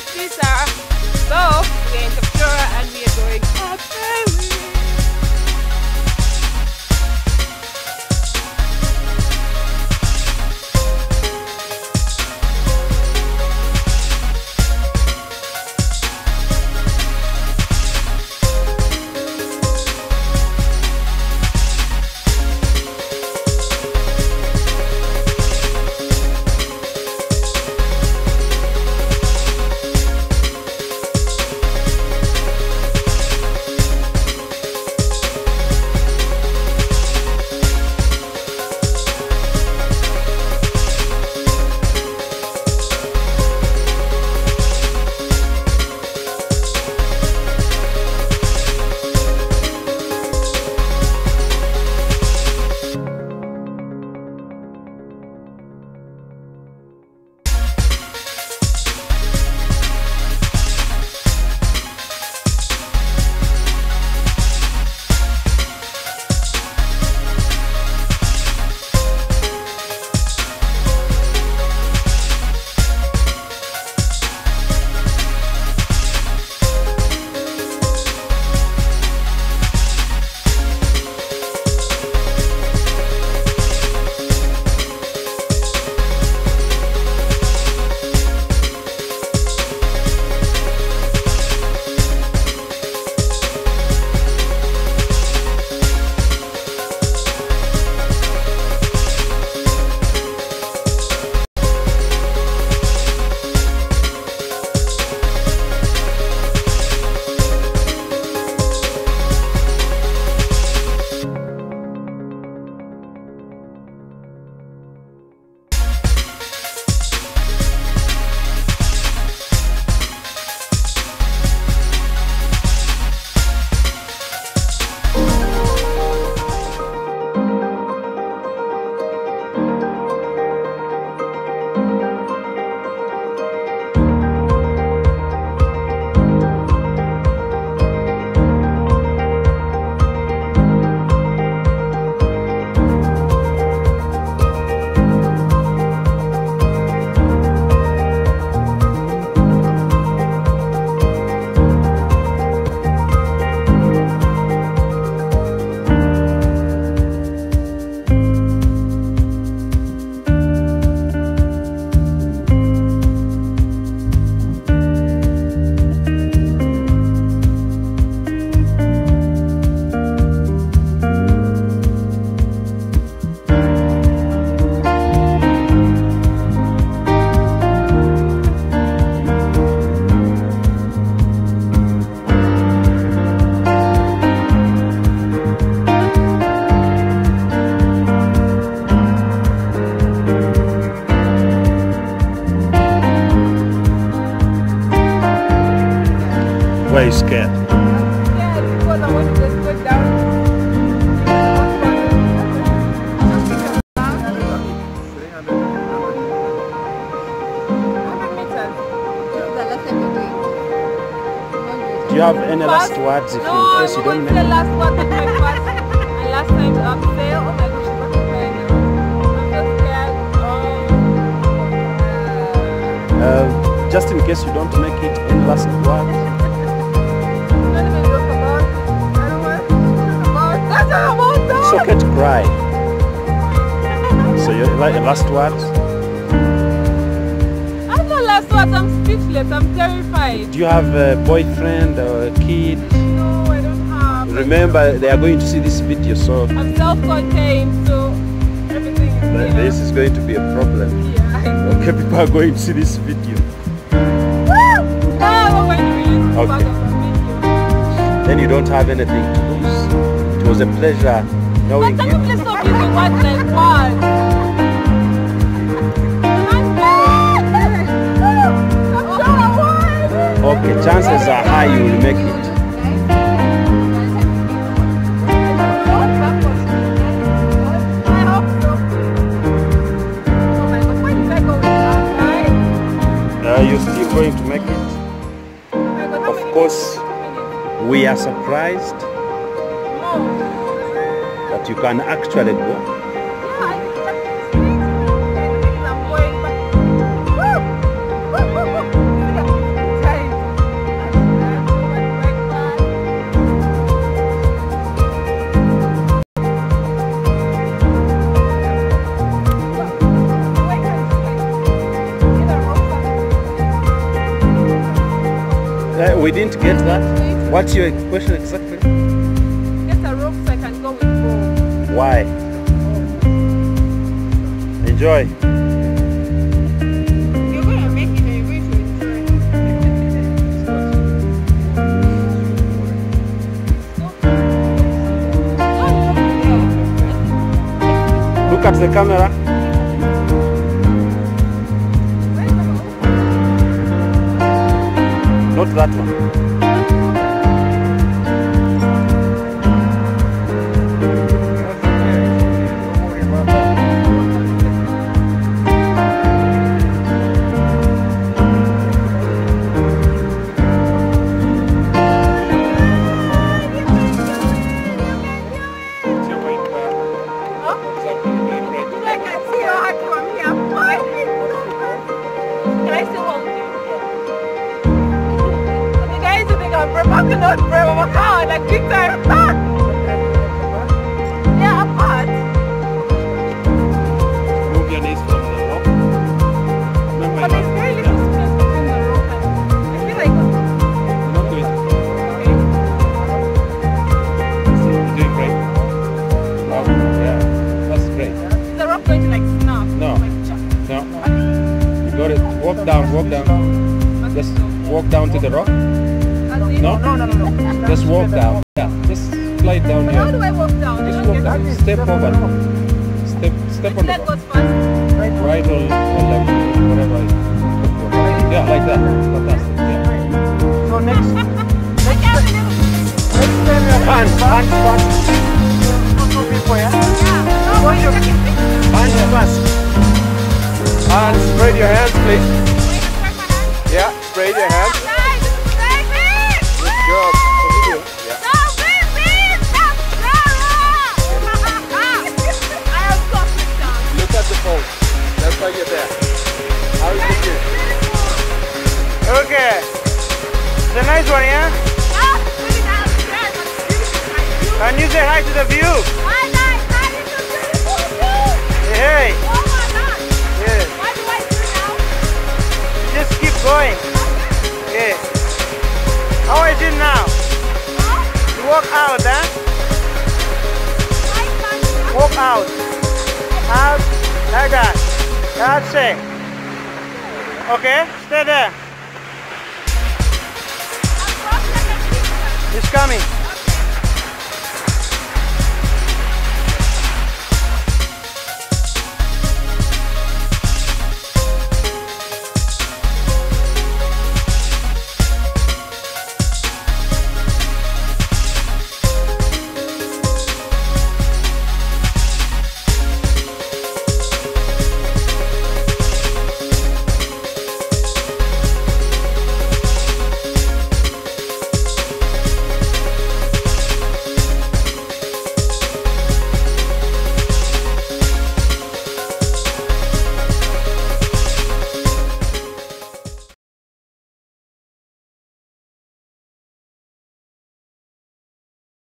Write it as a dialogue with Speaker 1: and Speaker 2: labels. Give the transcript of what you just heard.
Speaker 1: Twitter. So, we're in Kapchorwa and we are going up
Speaker 2: have any last words if
Speaker 1: no,
Speaker 2: in case you don't make it?
Speaker 1: last word of my first and last time to abseil. Oh my gosh, what I now? I'm so scared. Oh.
Speaker 2: Uh, just in case you don't make it, any last words?
Speaker 1: Don't even talk about. I don't want to talk about. That's all about
Speaker 2: It's okay to cry. So your la- last words?
Speaker 1: Speechless. I'm terrified.
Speaker 2: Do you have a boyfriend or a kid?
Speaker 1: No, I don't have.
Speaker 2: Remember, they are going to see this video, so
Speaker 1: I'm self-contained, so everything is here.
Speaker 2: this is going to be a problem.
Speaker 1: Yeah.
Speaker 2: Okay, people are going to see this video.
Speaker 1: Woo! Ah, now we're going to
Speaker 2: Okay.
Speaker 1: the.
Speaker 2: Then you don't have anything to lose. It was a pleasure knowing
Speaker 1: But
Speaker 2: knowing
Speaker 1: can
Speaker 2: you.
Speaker 1: you please stop using words like what?
Speaker 2: Chances are high you will make it. Are you're still going to make it. Of course, we are surprised that you can actually go. Uh, we didn't get that. What's your question exactly?
Speaker 1: Get a rope so I can go with bow.
Speaker 2: Why? Enjoy.
Speaker 1: You're gonna make it and you're going to enjoy.
Speaker 2: Look at the camera. Not that one. Walk down, walk down. Just walk down to the rock. No, no, no, no, no. Just walk down. Yeah, just slide down here.
Speaker 1: How do. I walk down?
Speaker 2: Just walk down. Step over. Step, step on the rock. Right or, or left, whatever. Yeah, like that. Fantastic. Yeah.
Speaker 3: So next,
Speaker 1: I can't believe it.
Speaker 3: next time you're
Speaker 2: Hands, hands first.
Speaker 3: two people, yeah?
Speaker 1: Yeah.
Speaker 2: Hands first. Hands, spread your hands, please.
Speaker 3: Okay. It's a nice one, yeah?
Speaker 1: Ah.
Speaker 3: Can you say hi to the view?
Speaker 1: Hi. Hi, beautiful view.
Speaker 3: Hey.
Speaker 1: Oh my God.
Speaker 3: Yeah.
Speaker 1: What do I do now?
Speaker 3: Just keep going. Yeah. How is it now?
Speaker 1: Huh?
Speaker 3: You walk out, huh? Walk out. Out. Like that. That's it. Okay, stay there. He's coming.